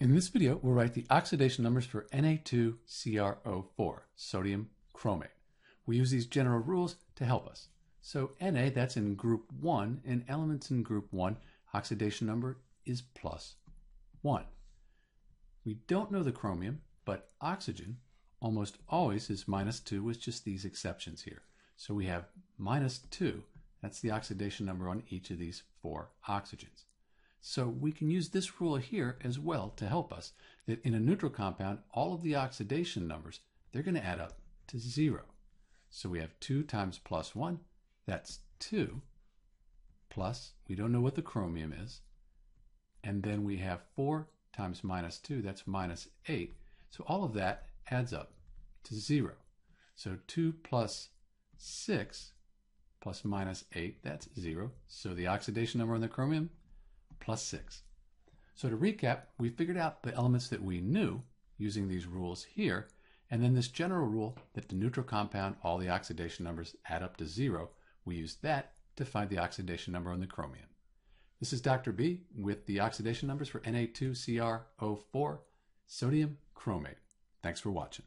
In this video, we'll write the oxidation numbers for Na2CrO4, sodium chromate. We use these general rules to help us. So Na, that's in group 1, and elements in group 1, oxidation number is plus 1. We don't know the chromium, but oxygen almost always is minus 2 with just these exceptions here. So we have minus 2, that's the oxidation number on each of these four oxygens. So we can use this rule here as well to help us that in a neutral compound, all of the oxidation numbers, they're going to add up to zero. So we have 2 times plus 1, that's 2, plus, we don't know what the chromium is, and then we have 4 times minus 2, that's minus 8. So all of that adds up to 0. So 2 plus 6 plus minus 8, that's 0. So the oxidation number on the chromium, plus 6. So to recap, we figured out the elements that we knew using these rules here, and then this general rule that the neutral compound, all the oxidation numbers add up to 0, we used that to find the oxidation number on the chromium. This is Dr. B with the oxidation numbers for Na2CrO4 sodium chromate. Thanks for watching.